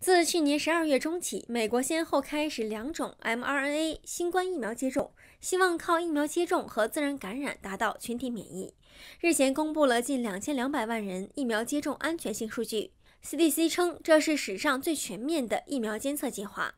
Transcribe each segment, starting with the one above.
自去年十二月中起，美国先后开始两种 mRNA 新冠疫苗接种，希望靠疫苗接种和自然感染达到群体免疫。日前公布了近两千两百万人疫苗接种安全性数据，CDC 称这是史上最全面的疫苗监测计划。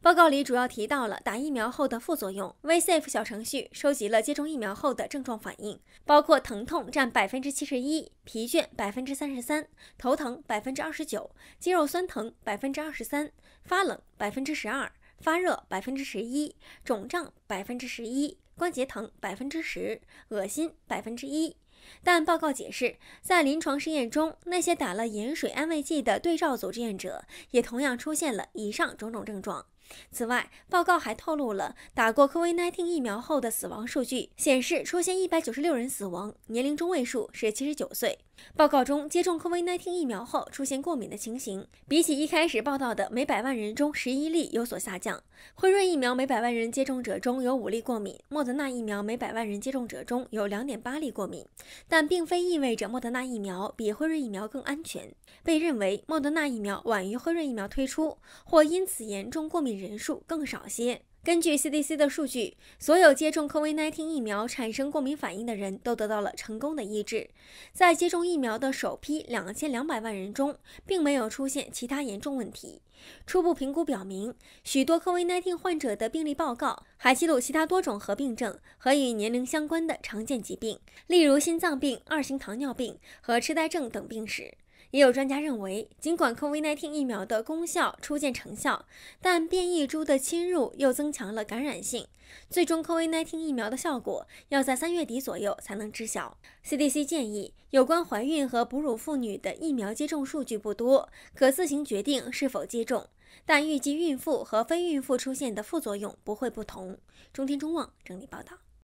报告里主要提到了打疫苗后的副作用。VSafe 小程序收集了接种疫苗后的症状反应，包括疼痛占百分之七十一，疲倦百分之三十三，头疼百分之二十九，肌肉酸疼百分之二十三，发冷百分之十二，发热百分之十一，肿胀百分之十一，关节疼百分之十，恶心百分之一。但报告解释，在临床试验中，那些打了盐水安慰剂的对照组志愿者也同样出现了以上种种症状。此外，报告还透露了打过 COVID-19 疫苗后的死亡数据，显示出现一百九十六人死亡，年龄中位数是七十九岁。报告中，接种 COVID-19 疫苗后出现过敏的情形，比起一开始报道的每百万人中十一例有所下降。辉瑞疫苗每百万人接种者中有五例过敏，莫德纳疫苗每百万人接种者中有两点八例过敏，但并非意味着莫德纳疫苗比辉瑞疫苗更安全。被认为莫德纳疫苗晚于辉瑞疫苗推出，或因此严重过敏人数更少些。根据 CDC 的数据，所有接种 COVID-19 疫苗产生过敏反应的人都得到了成功的医治。在接种疫苗的首批两千两百万人中，并没有出现其他严重问题。初步评估表明，许多 COVID-19 患者的病例报告还记录其他多种合并症和与年龄相关的常见疾病，例如心脏病、二型糖尿病和痴呆症等病史。也有专家认为，尽管 COVID-19 疫苗的功效初见成效，但变异株的侵入又增强了感染性。最终，COVID-19 疫苗的效果要在三月底左右才能知晓。CDC 建议，有关怀孕和哺乳妇女的疫苗接种数据不多，可自行决定是否接种。但预计孕妇和非孕妇出现的副作用不会不同。中天中望整理报道。